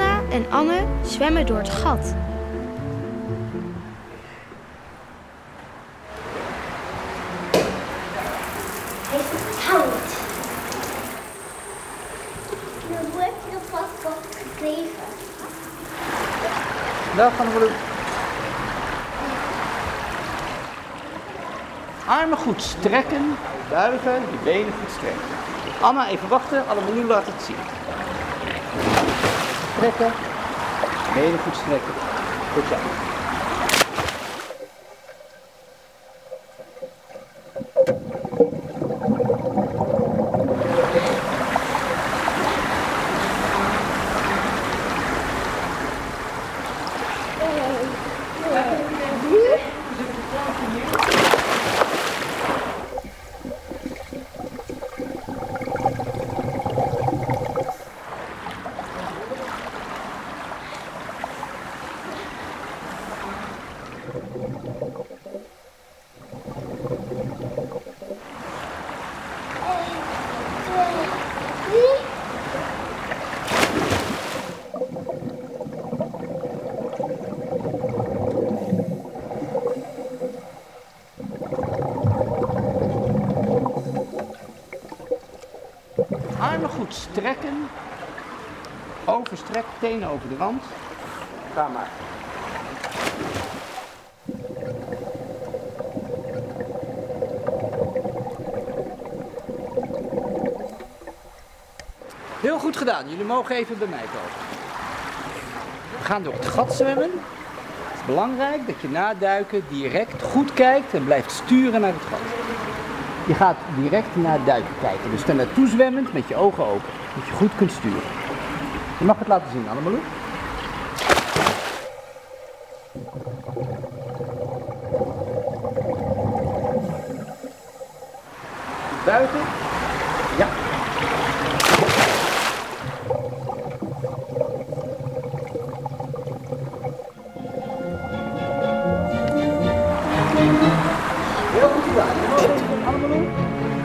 en Anne zwemmen door het gat. Dag Annemarloe. Armen goed strekken, buigen, je benen goed strekken. Anna, even wachten, Annemarloe laat het zien. Strekken, benen goed strekken. Goed zo. Armen goed strekken. Overstrek, tenen over de wand. Ga maar. Heel goed gedaan. Jullie mogen even bij mij komen. We gaan door het gat zwemmen. Het is belangrijk dat je na duiken direct goed kijkt en blijft sturen naar het gat. Je gaat direct naar het duiken kijken. Dus daar naartoe zwemmend met je ogen open. Dat je goed kunt sturen. Je mag het laten zien, Annemarloe. Buiten.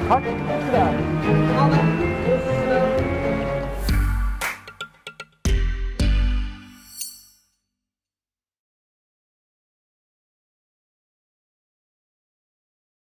好，是的。好的。